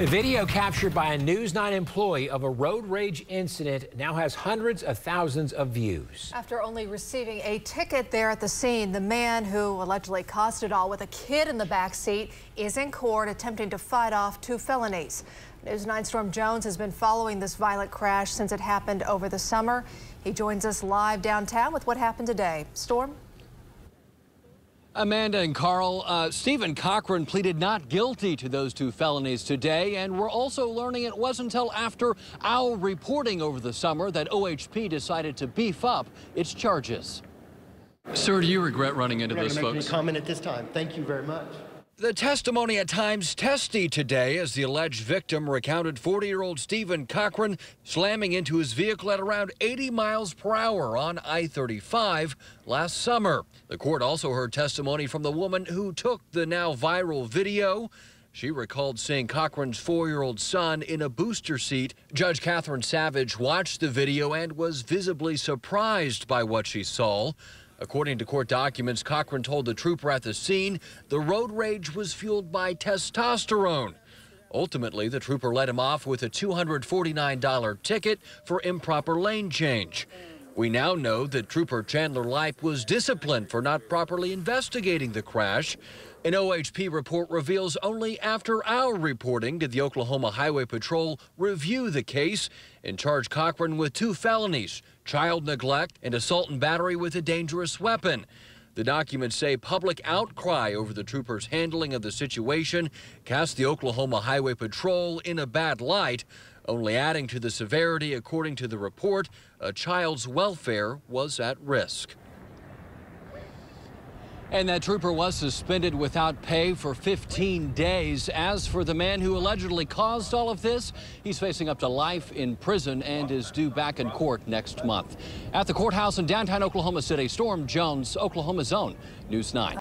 A video captured by a News 9 employee of a road rage incident now has hundreds of thousands of views. After only receiving a ticket there at the scene, the man who allegedly caused it all with a kid in the back seat is in court attempting to fight off two felonies. News 9 Storm Jones has been following this violent crash since it happened over the summer. He joins us live downtown with what happened today. Storm? Amanda and Carl, uh, Steven Coughran pleaded not guilty to those two felonies today, and we're also learning it wasn't until after our reporting over the summer that OHP decided to beef up its charges. Sir, do you regret running into those make folks? Any comment at this time? Thank you very much. The testimony at times testy today as the alleged victim recounted 40-year-old Steven Coughran slamming into his vehicle at around 80 miles per hour on I-35 last summer. The court also heard testimony from the woman who took the now viral video. She recalled seeing Coughran's four-year-old son in a booster seat. Judge Catherine Savage watched the video and was visibly surprised by what she saw. According to court documents, Coughran told the trooper at the scene the road rage was fueled by testosterone. Ultimately, the trooper let him off with a $249 ticket for improper lane change. We now know that Trooper Chandler Lipe was disciplined for not properly investigating the crash. An OHP report reveals only after our reporting did the Oklahoma Highway Patrol review the case and charge Coughran with two felonies, child neglect and assault and battery with a dangerous weapon. The documents say public outcry over the trooper's handling of the situation cast the Oklahoma Highway Patrol in a bad light, only adding to the severity according to the report, a child's welfare was at risk. And that trooper was suspended without pay for 15 days. As for the man who allegedly caused all of this, he's facing up to life in prison and is due back in court next month. At the courthouse in downtown Oklahoma City, Storm Jones, Oklahoma's Own, News 9.